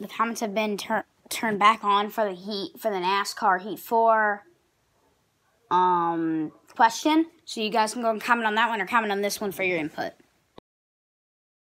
the comments have been tur- turned back on for the heat for the NASCAR Heat Four um question. So you guys can go and comment on that one or comment on this one for your input.